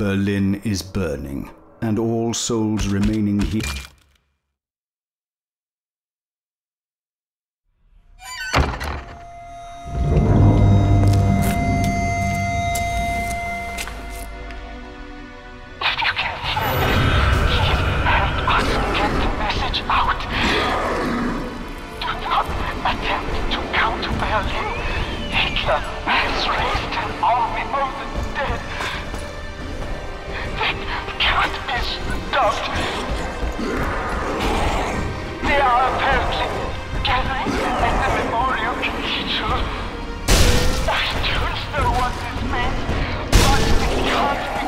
Berlin is burning, and all souls remaining here. Berlin. Hitler has raised an army of the can't be. They are apparently gathering at the Memorial Cathedral. I don't know what this means, but it can't